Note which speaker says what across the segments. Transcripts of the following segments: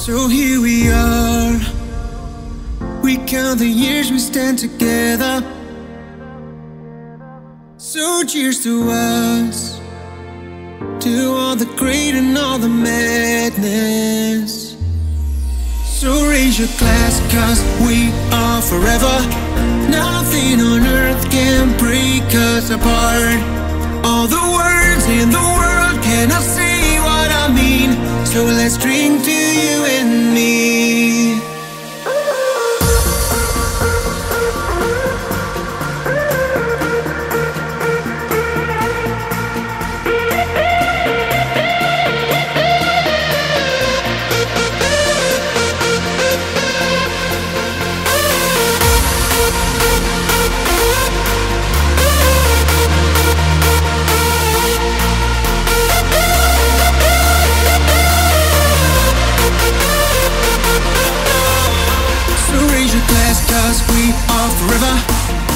Speaker 1: So here we are. We count the years we stand together. So cheers to us. To all the great and all the madness. So raise your glass, cause we are forever. Nothing on earth can break us apart. All the words cause we are forever.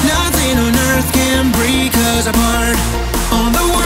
Speaker 1: Nothing on earth can break us apart. Words the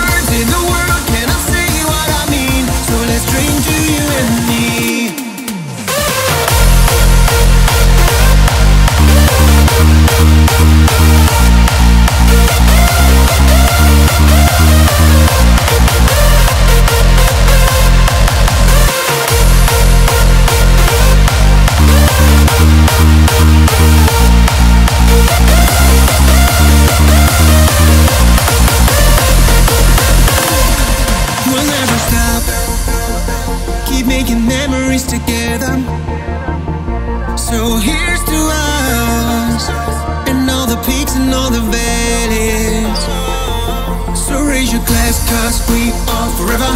Speaker 1: Cause we are forever.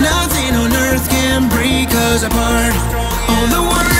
Speaker 1: Nothing on earth can break us apart. All the words